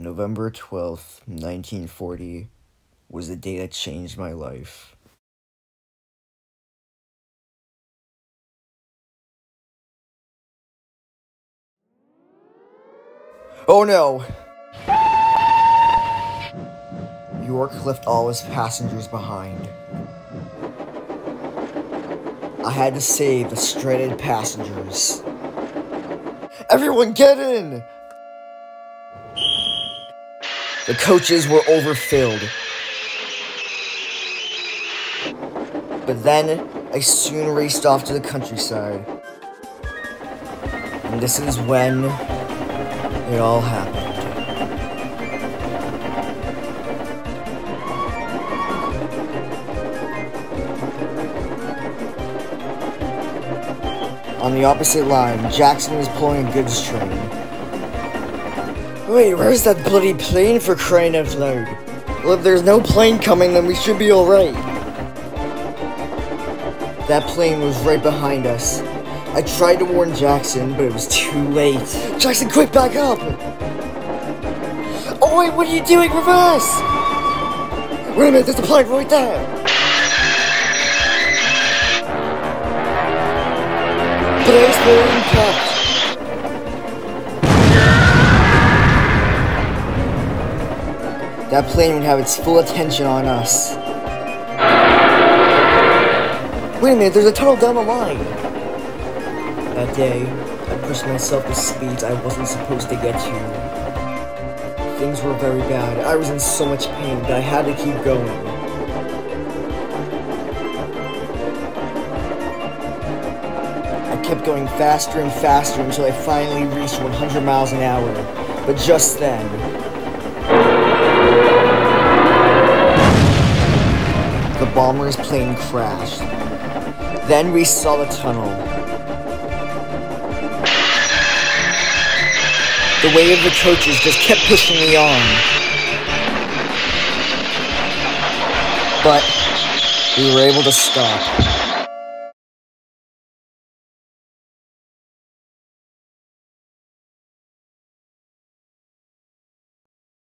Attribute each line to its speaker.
Speaker 1: November 12th, 1940 was the day that changed my life. Oh no! York left all his passengers behind. I had to save the stranded passengers. Everyone get in! The coaches were overfilled. But then, I soon raced off to the countryside. And this is when it all happened. On the opposite line, Jackson was pulling a goods train. Wait, where's that bloody plane for crying out loud? Well, if there's no plane coming, then we should be alright. That plane was right behind us. I tried to warn Jackson, but it was too late. Jackson, quick, back up! Oh wait, what are you doing? Reverse! Wait a minute, there's a plane right there! Being kept. That plane would have its full attention on us. Wait a minute, there's a tunnel down the line. That day, I pushed myself to speeds I wasn't supposed to get to. Things were very bad. I was in so much pain, but I had to keep going. I kept going faster and faster until I finally reached 100 miles an hour. But just then, bomber's plane crashed. Then we saw the tunnel. The weight of the coaches just kept pushing me on. But we were able to stop.